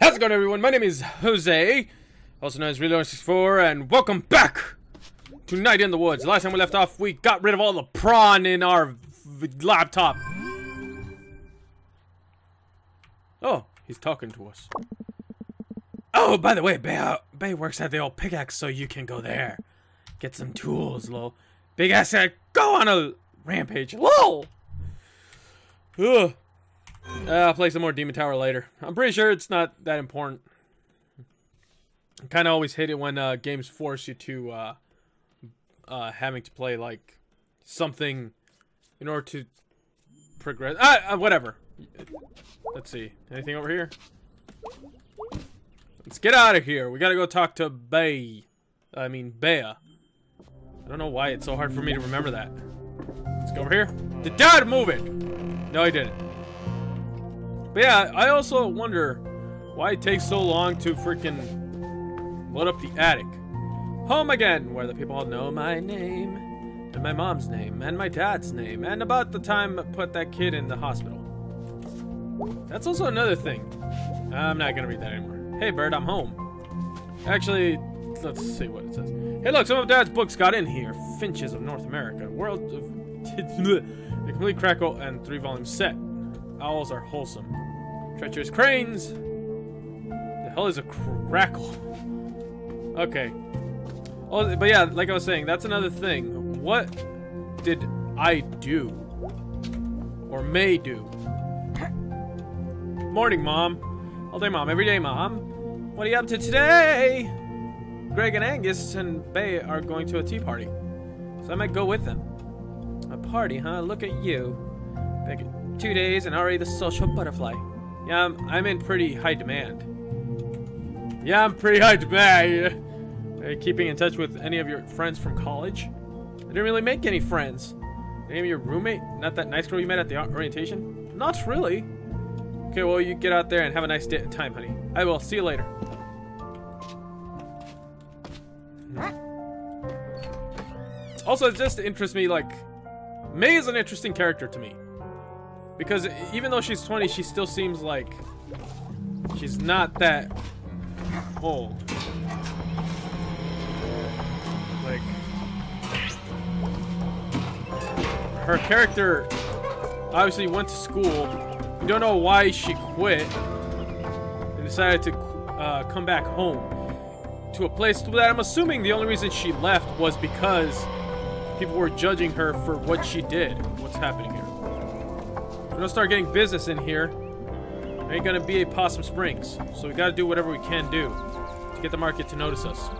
How's it going, everyone? My name is Jose, also known as Reload64, and welcome back to Night in the Woods. Last time we left off, we got rid of all the prawn in our laptop. Oh, he's talking to us. Oh, by the way, Bay, uh, Bay works at the old pickaxe, so you can go there. Get some tools, lol. Big ass go on a rampage, lol. Ugh. Uh, I'll play some more Demontower later. I'm pretty sure it's not that important. Kind of always hate it when uh, games force you to uh, uh, having to play like something in order to progress. Ah, uh, whatever. Let's see. Anything over here? Let's get out of here. We gotta go talk to Bay. I mean, Bea. I don't know why it's so hard for me to remember that. Let's go over here. Did Dad move it? No, he didn't. But yeah, I also wonder why it takes so long to freaking load up the attic. Home again, where the people all know my name, and my mom's name, and my dad's name, and about the time I put that kid in the hospital. That's also another thing. I'm not gonna read that anymore. Hey, Bird, I'm home. Actually, let's see what it says. Hey, look, some of Dad's books got in here. Finches of North America, World of... the complete crackle and three-volume set. Owls are wholesome. Treacherous cranes. The hell is a crackle? Okay. Oh, but yeah, like I was saying, that's another thing. What did I do? Or may do? Morning, Mom. All day, Mom. Every day, Mom. What are you up to today? Gregg and Angus and Bay are going to a tea party. So I might go with them. A party, huh? Look at you. Back two days and already the social butterfly. Yeah, I'm, I'm in pretty high demand. Yeah, I'm pretty high demand. Are you keeping in touch with any of your friends from college? I didn't really make any friends. Of your roommate? Not that nice girl you met at the orientation? Not really. Okay, well, you get out there and have a nice day time, honey. I will. See you later. Also, it just interests me, like, Mae is an interesting character to me. Because even though she's 20, she still seems like she's not that old. Like, her character obviously went to school. We don't know why she quit and decided to uh, come back home to a place that I'm assuming the only reason she left was because people were judging her for what she did. What's happening here? Gonna start getting business in here. There ain't gonna be a Possum Springs, so we gotta do whatever we can do to get the market to notice us.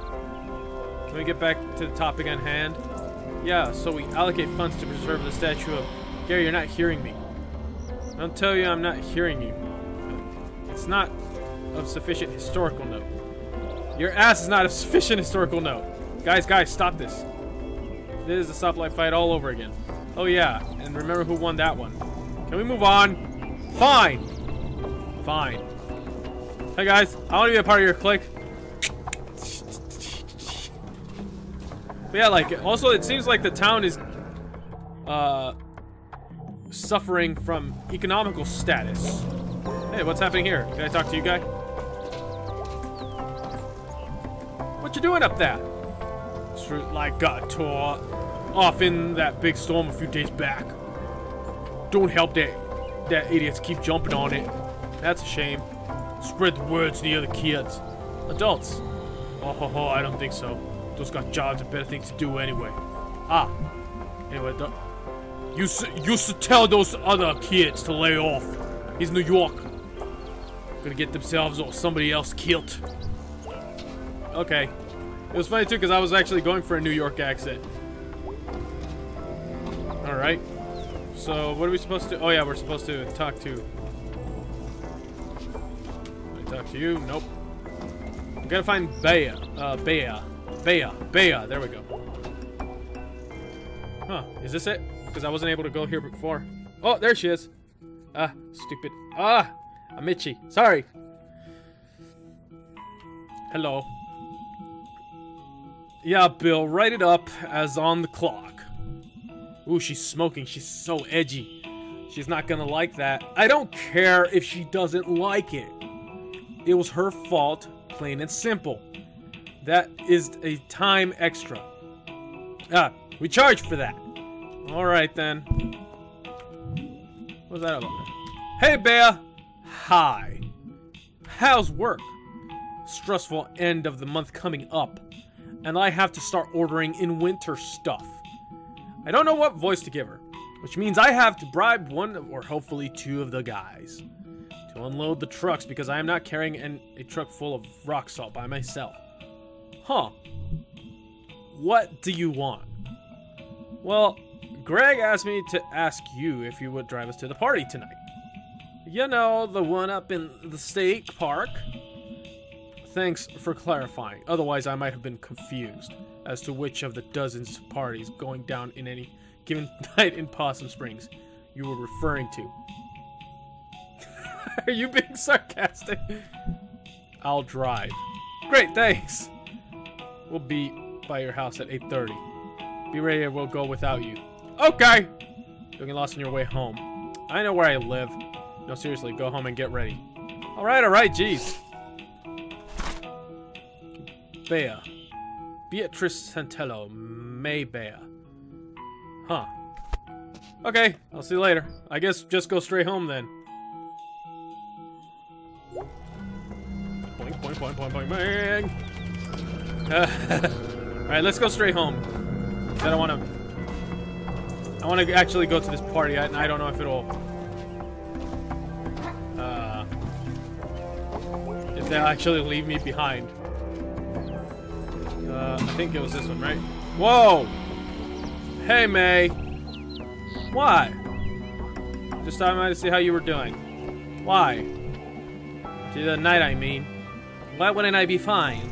Can we get back to the topic on hand. Yeah, so we allocate funds to preserve the statue of... Gary, you're not hearing me. Don't tell you I'm not hearing you. It's not of sufficient historical note. Your ass is not of sufficient historical note. Guys, guys, stop this. This is a stoplight fight all over again. Oh yeah, and remember who won that one. Can we move on? Fine. Fine. Hey guys, I want to be a part of your clique. But yeah, like, also it seems like the town is, uh, suffering from economical status. Hey, what's happening here? Can I talk to you guy? What you doing up there? Like got tore off in that big storm a few days back. Don't help that that idiots keep jumping on it. That's a shame. Spread the word to the other kids. Adults. Oh ho ho, I don't think so. Those got jobs and better things to do anyway. Ah. Anyway, the, you used to tell those other kids to lay off. He's New York. Gonna get themselves or somebody else killed. Okay. It was funny too because I was actually going for a New York accent. Alright. So, what are we supposed to... Oh, yeah, we're supposed to talk to... I talk to you? Nope. We gotta find Bea. Uh, Bea. Bea. Bea. There we go. Huh. Is this it? Because I wasn't able to go here before. Oh, there she is. Ah, stupid. Ah, I'm itchy. Sorry. Hello. Yeah, Bill, write it up as on the clock. Ooh, she's smoking. She's so edgy. She's not gonna like that. I don't care if she doesn't like it. It was her fault, plain and simple. That is a time extra. Ah, we charge for that. Alright then. What's that about? Hey, Bear! Hi. How's work? Stressful end of the month coming up. And I have to start ordering in winter stuff. I don't know what voice to give her. Which means I have to bribe one or hopefully two of the guys to unload the trucks because I am not carrying an, a truck full of rock salt by myself. Huh. What do you want? Well, Greg asked me to ask you if you would drive us to the party tonight. You know, the one up in the state park. Thanks for clarifying. Otherwise, I might have been confused as to which of the dozens of parties going down in any given night in Possum Springs you were referring to. Are you being sarcastic? I'll drive. Great, thanks. We'll be by your house at 8.30. Be ready or we'll go without you. Okay! Don't get lost on your way home. I know where I live. No, seriously, go home and get ready. Alright, alright, jeez. Bea. Beatrice Santello. Mae Bea. Huh. Okay, I'll see you later. I guess just go straight home then. Boink, boink, boink, boink, bang. Alright, let's go straight home. I don't want to... I want to actually go to this party, and I don't know if it'll... Uh, if they'll actually leave me behind. Uh, I think it was this one, right? Whoa! Hey, Mae. Why? Just thought I might see how you were doing. Why? To the night, I mean. Why wouldn't I be fine?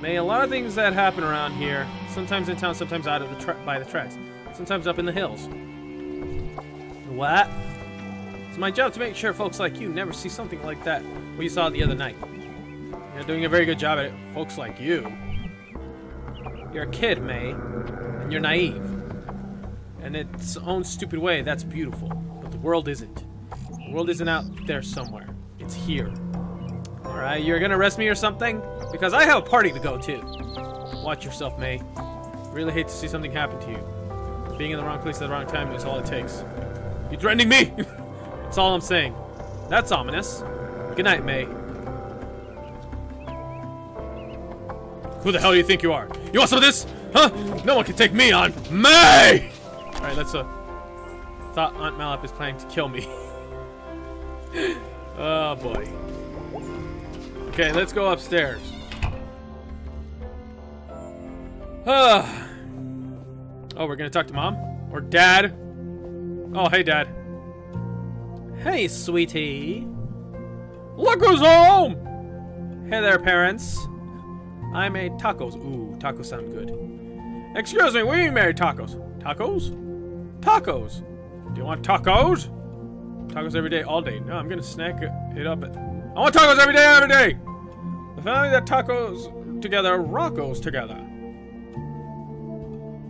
Mae, a lot of things that happen around here, sometimes in town, sometimes out of the by the tracks, sometimes up in the hills. What? It's my job to make sure folks like you never see something like that we saw the other night. You're doing a very good job at it, folks like you. You're a kid, Mae, and you're naive. In its own stupid way, that's beautiful. But the world isn't. The world isn't out there somewhere. It's here. Alright, you're gonna arrest me or something? Because I have a party to go to. Watch yourself, Mae. Really hate to see something happen to you. Being in the wrong place at the wrong time is all it takes. You're threatening me? That's all I'm saying. That's ominous. Good night, Mae. Who the hell do you think you are? You want some of this? Huh? No one can take me on. me! Alright, let's, uh... Thought Aunt Malap is planning to kill me. oh, boy. Okay, let's go upstairs. oh, we're gonna talk to Mom? Or Dad? Oh, hey, Dad. Hey, sweetie. Look who's home! Hey there, parents. I made tacos. Ooh, tacos sound good. Excuse me, we made tacos. Tacos? Tacos! Do you want tacos? Tacos every day, all day. No, I'm gonna snack it up. I want tacos every day, every day! The family that tacos together, Rocco's together.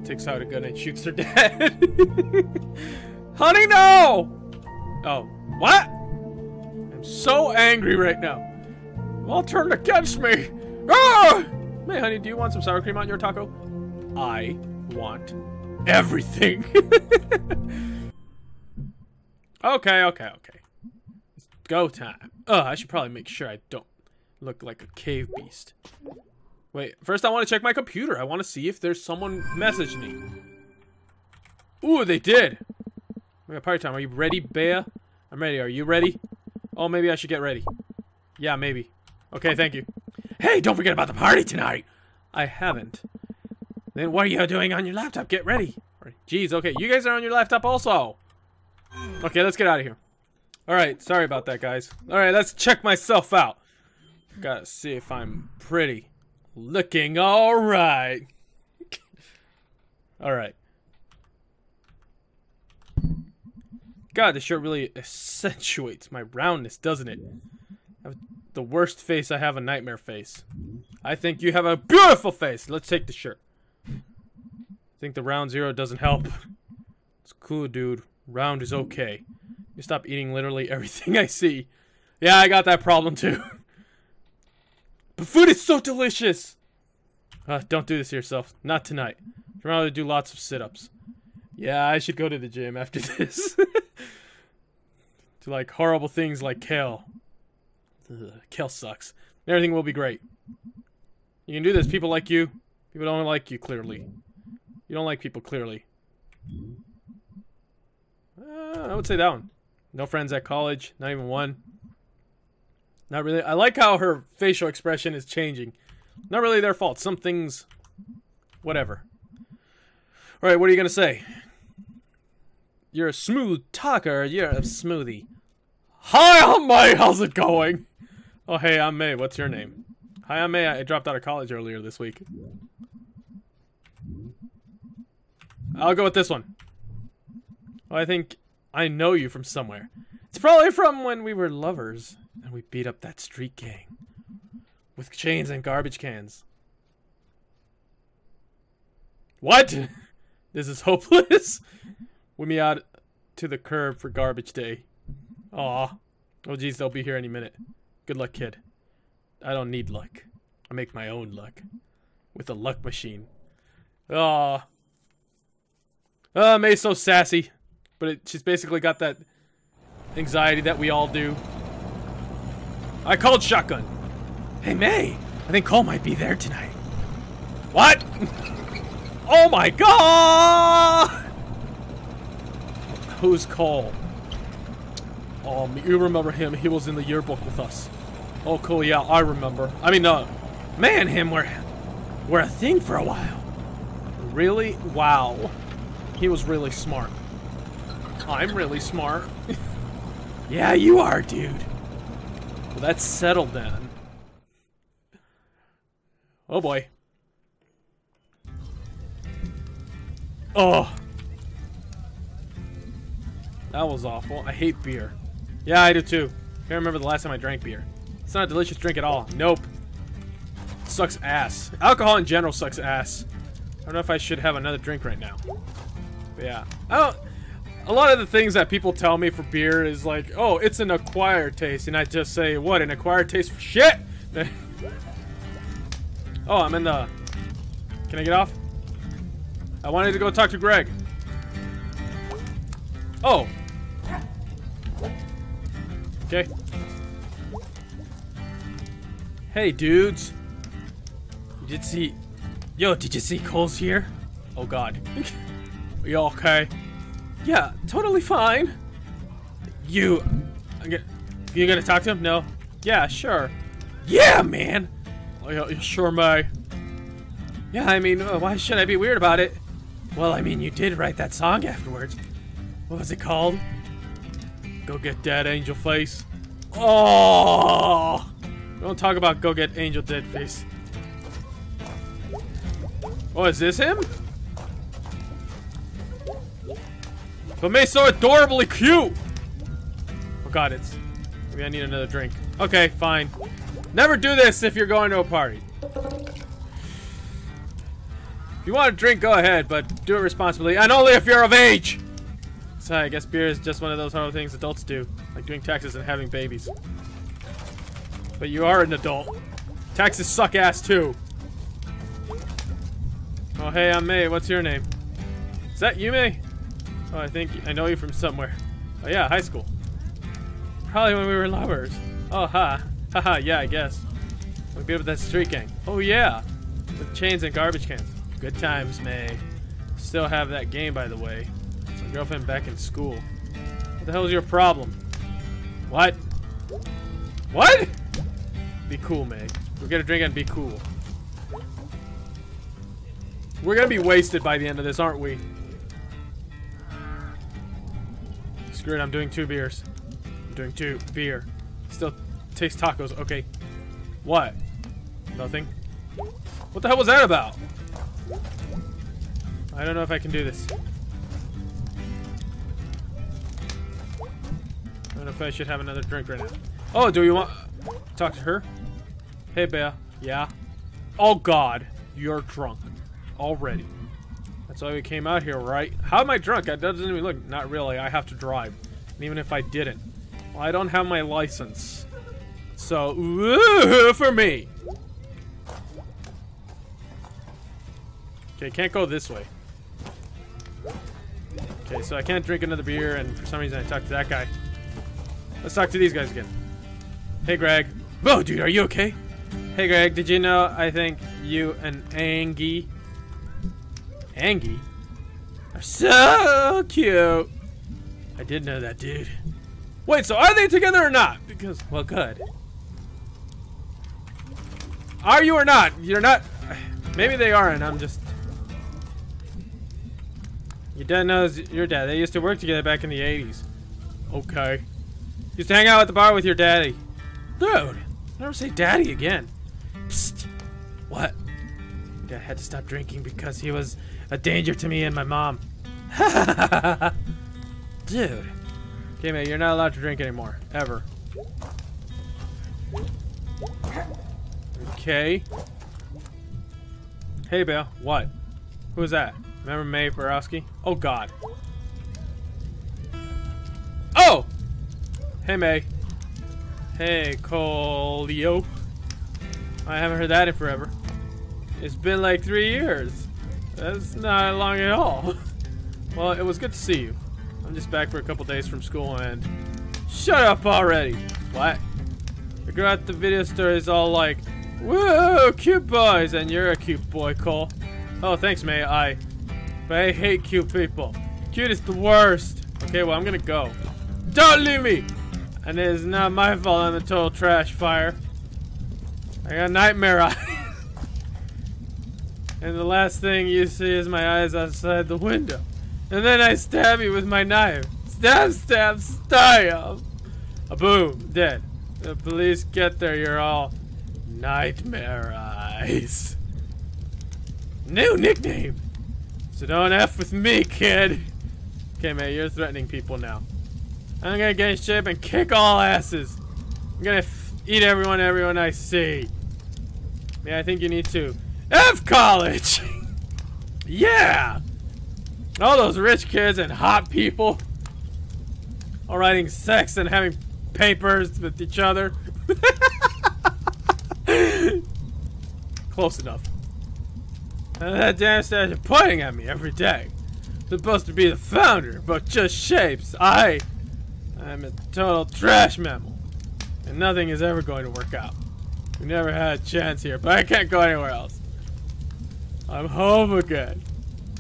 Takes out a gun and shoots her dad. Honey, no! Oh, what? I'm so angry right now. All turned against me. Ah! Hey, honey, do you want some sour cream on your taco? I want everything. okay, okay, okay. It's go time. Oh, I should probably make sure I don't look like a cave beast. Wait, first I want to check my computer. I want to see if there's someone messaged me. Ooh, they did. We got party time. Are you ready, Bea? I'm ready. Are you ready? Oh, maybe I should get ready. Yeah, maybe. Okay, thank you. Hey, don't forget about the party tonight. I haven't. Then what are you doing on your laptop? Get ready. Jeez, okay, you guys are on your laptop also. Okay, let's get out of here. Alright, sorry about that, guys. Alright, let's check myself out. Gotta see if I'm pretty. Looking alright. alright. God, this shirt really accentuates my roundness, doesn't it? The worst face I have a nightmare face. I think you have a beautiful face. Let's take the shirt I think the round zero doesn't help. It's cool, dude. Round is okay. You stop eating literally everything I see. Yeah, I got that problem too. but food is so delicious! Uh, don't do this to yourself. Not tonight. Remember to do lots of sit-ups. Yeah, I should go to the gym after this. to like horrible things like kale. Ugh, kale sucks. Everything will be great. You can do this. People like you. People don't like you, clearly. You don't like people, clearly. Uh, I would say that one. No friends at college. Not even one. Not really. I like how her facial expression is changing. Not really their fault. Some things... Whatever. Alright, what are you going to say? You're a smooth talker. You're a smoothie. Hi, I'm How's it going? Oh, hey, I'm Mae. What's your name? Hi, I'm Mae. I dropped out of college earlier this week. I'll go with this one. I think I know you from somewhere. It's probably from when we were lovers and we beat up that street gang with chains and garbage cans. What? This is hopeless. With me out to the curb for garbage day. Aw. Oh geez, they'll be here any minute. Good luck, kid. I don't need luck. I make my own luck. With a luck machine. Aw. Uh, Mae's so sassy. But it, she's basically got that anxiety that we all do. I called shotgun. Hey, Mae. I think Cole might be there tonight. What? oh my god! Who's Cole? Oh, you remember him. He was in the yearbook with us. Oh, cool. Yeah, I remember. I mean, uh, man, him were, were a thing for a while. Really? Wow. He was really smart. I'm really smart. yeah, you are, dude. Well, that's settled then. Oh boy. Oh. That was awful. I hate beer. Yeah, I do too. Can't remember the last time I drank beer. It's not a delicious drink at all. Nope. Sucks ass. Alcohol in general sucks ass. I don't know if I should have another drink right now. But yeah. Don't a lot of the things that people tell me for beer is like, oh, it's an acquired taste. And I just say, what, an acquired taste for shit? oh, I'm in the... Can I get off? I wanted to go talk to Gregg. Oh. Okay. Hey, dudes. You did see... Yo, did you see Cole's here? Oh, God. Are you okay? Yeah, totally fine. You... You gonna talk to him? No? Yeah, sure. Yeah, man! Oh, yeah, sure, Mae. Yeah, I mean, uh, why should I be weird about it? Well, I mean, you did write that song afterwards. What was it called? Go get dead, angel face. Oh! Don't talk about go get angel dead face. Oh, is this him? But Mae's so adorably cute! Oh god, it's... Maybe I need another drink. Okay, fine. Never do this if you're going to a party. If you want a drink, go ahead, but do it responsibly. And only if you're of age! So I guess beer is just one of those horrible things adults do. Like doing taxes and having babies. But you are an adult. Taxes suck ass too. Oh hey, I'm Mae. What's your name? Is that you, Mae? Oh, I think I know you from somewhere. Oh yeah, high school. Probably when we were lovers. Oh ha. Haha, yeah, I guess. We beat up that street gang. Oh yeah. With chains and garbage cans. Good times, Mae. Still have that game, by the way. My girlfriend back in school. What the hell is your problem? What? What? Be cool, Meg. We're gonna drink and be cool. We're gonna be wasted by the end of this, aren't we? Screw it, I'm doing two beers. I'm doing two beer. Still taste tacos. Okay. What? Nothing? What the hell was that about? I don't know if I can do this. I don't know if I should have another drink right now. Oh, do you want... Talk to her? Hey, Bear. Yeah? Oh, God. You're drunk. Already. That's why we came out here, right? How am I drunk? That doesn't even look. Not really. I have to drive. And even if I didn't. Well, I don't have my license. So, woo for me. Okay, can't go this way. Okay, so I can't drink another beer, and for some reason I talked to that guy. Let's talk to these guys again. Hey, Gregg. Whoa, dude, are you okay? Hey, Gregg, did you know I think you and Angie... Angie? Are so cute. I did know that, dude. Wait, so are they together or not? Because, well, good. Are you or not? You're not... Maybe they are, and I'm just... Your dad knows your dad. They used to work together back in the 80s. Okay. Used to hang out at the bar with your daddy. Dude, never say daddy again. What? Dad had to stop drinking because he was a danger to me and my mom. Dude. Okay, man, you're not allowed to drink anymore. Ever. Okay. Hey, Bill. What? Who is that? Remember Mae Borowski? Oh, God. Oh! Hey, Mae. Hey, Colio. I haven't heard that in forever. It's been like three years. That's not long at all. well, it was good to see you. I'm just back for a couple days from school and... Shut up already! What? The girl at the video store is all like, Whoa, cute boys! And you're a cute boy, Cole. Oh, thanks, Mae. I... But I hate cute people. Cute is the worst. Okay, well, I'm gonna go. Don't leave me! And it is not my fault I'm the total trash fire. I got nightmare eyes. and the last thing you see is my eyes outside the window. And then I stab you with my knife. Stab, stab, stab! A boom, dead. The police get there, you're all nightmare eyes. New nickname! So don't F with me, kid! Okay, man, you're threatening people now. I'm gonna get in shape and kick all asses. I'm gonna eat everyone, everyone I see. Yeah, I think you need to. F college! yeah! All those rich kids and hot people. All writing sex and having papers with each other. Close enough. And that damn statue pointing at me every day. Supposed to be the founder, but just shapes. I I am a total trash mammal. And nothing is ever going to work out. We never had a chance here, but I can't go anywhere else. I'm home again.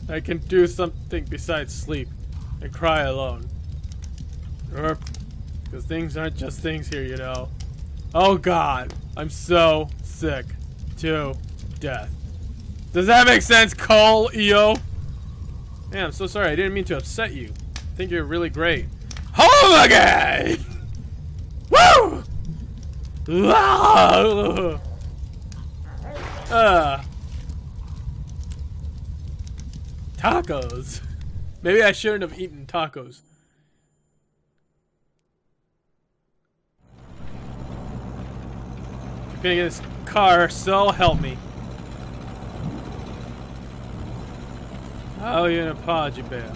I can do something besides sleep and cry alone. Because things aren't just things here, you know. Oh god, I'm so sick to death. Does that make sense, Colio? Yeah, I'm so sorry. I didn't mean to upset you. I think you're really great. Home again! Woo! Uh. Tacos. Maybe I shouldn't have eaten tacos. You're gonna get this car, so help me. Oh, you're an apology bear.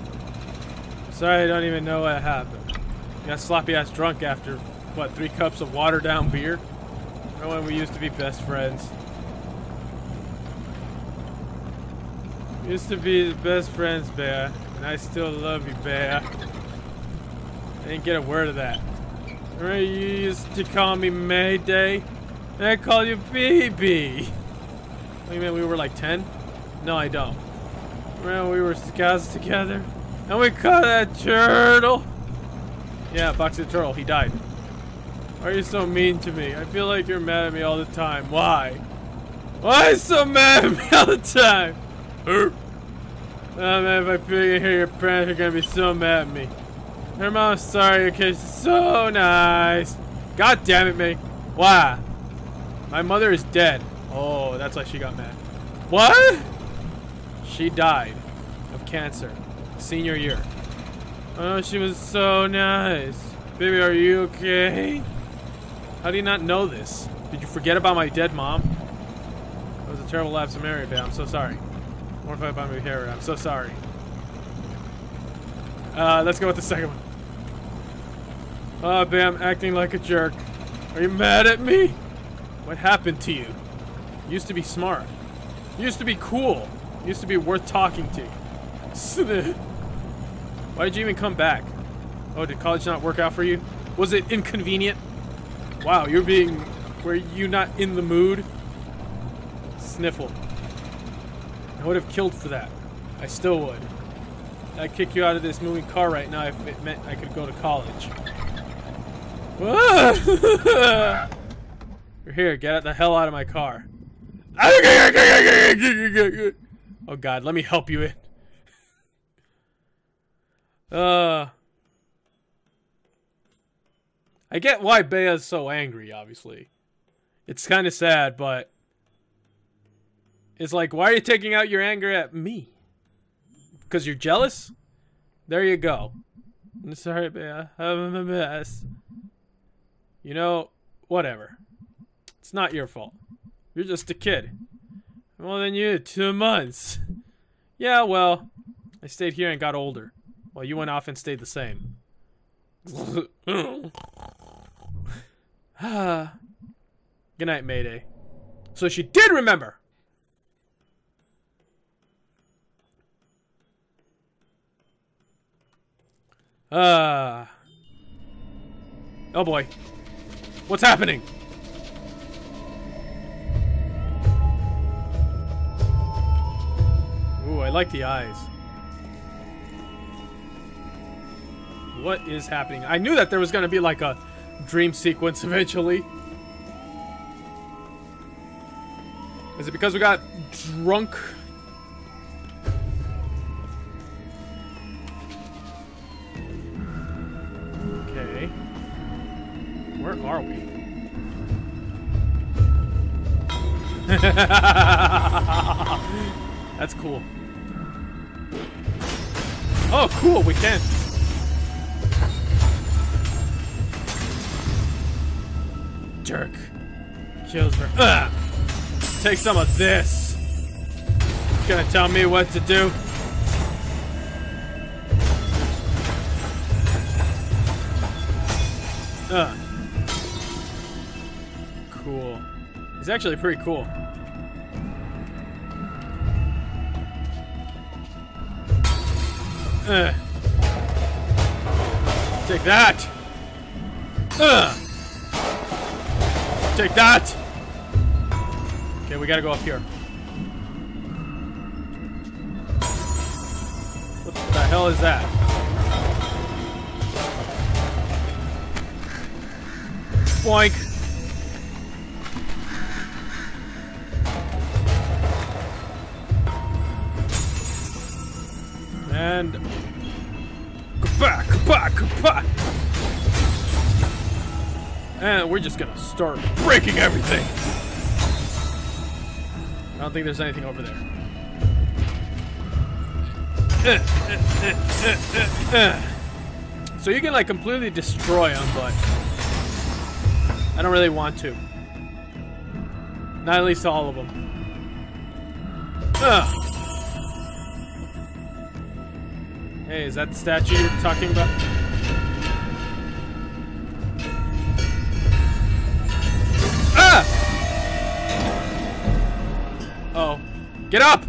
Sorry, I don't even know what happened. got sloppy ass drunk after, what, three cups of watered down beer? Remember when we used to be best friends? Used to be best friends, Bear. And I still love you, Bear. I didn't get a word of that. Remember you used to call me Mayday? And I call you BB. What, you mean we were like 10? No, I don't. Remember we were scouts together? And we caught that turtle? Yeah, Boxy the Turtle, he died. Why are you so mean to me? I feel like you're mad at me all the time. Why? Why so mad at me all the time? Oh man, if I figure hear your parents are gonna be so mad at me. Her mom's sorry, your kid's so nice. God damn it, me. Why? My mother is dead. Oh, that's why she got mad. What? She died of cancer. Senior year. Oh, she was so nice. Baby, are you okay? How do you not know this? Did you forget about my dead mom? That was a terrible lapse of memory, babe. I'm so sorry. Mortified by my behavior. I'm so sorry. Uh, let's go with the second one. Ah, uh, Bam, acting like a jerk. Are you mad at me? What happened to you? you used to be smart. You used to be cool. You used to be worth talking to. Why did you even come back? Oh, did college not work out for you? Was it inconvenient? Wow, you're being... Were you not in the mood? Sniffle. I would have killed for that. I still would. I'd kick you out of this moving car right now if it meant I could go to college. You're here. Get the hell out of my car. Oh god, let me help you in. Uh... I get why Bea's so angry, obviously. It's kind of sad, but... It's like, why are you taking out your anger at me? Because you're jealous? There you go. I'm sorry, Bea. I'm a mess. You know, whatever. It's not your fault. You're just a kid. More than you, two months. Yeah, well, I stayed here and got older. While you went off and stayed the same. Good night, Mayday. So she did remember! Uh, oh boy. What's happening? Ooh, I like the eyes. What is happening? I knew that there was going to be like a dream sequence eventually. Is it because we got drunk? Okay. Where are we? That's cool. Oh, cool, we can. Jerk. Kills her. Ugh. Take some of this. Gonna tell me what to do? Ugh. Cool. He's actually pretty cool. Uh. Take that! Uh. Take that! Okay, we gotta go up here. What the hell is that? Boink! And back, back, back. And we're just gonna start breaking everything. I don't think there's anything over there. So you can like completely destroy them, but I don't really want to. Not at least all of them. Hey, is that the statue you're talking about? Get up!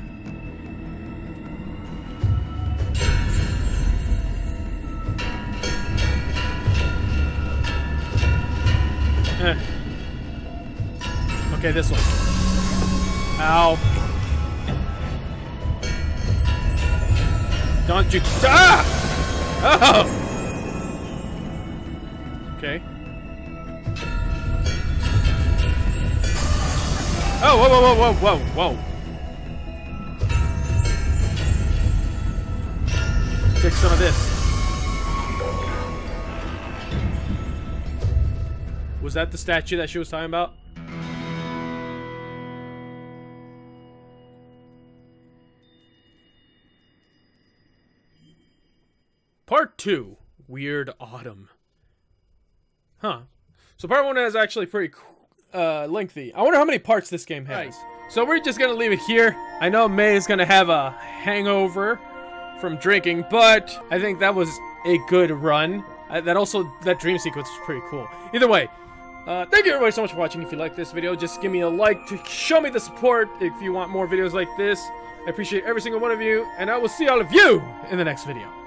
Okay, this one. Ow. Don't you- Ah! Oh! Okay. Oh, whoa, whoa, whoa, whoa, whoa, whoa. Take some of this. Was that the statue that she was talking about? Part 2, Weird Autumn. Huh. So part 1 is actually pretty uh, lengthy. I wonder how many parts this game has. Right. So we're just gonna leave it here. I know Mae is gonna have a hangover from drinking, but I think that was a good run. I, that also, that dream sequence was pretty cool. Either way, uh, thank you everybody so much for watching. If you like this video, just give me a like to show me the support if you want more videos like this. I appreciate every single one of you, and I will see all of you in the next video.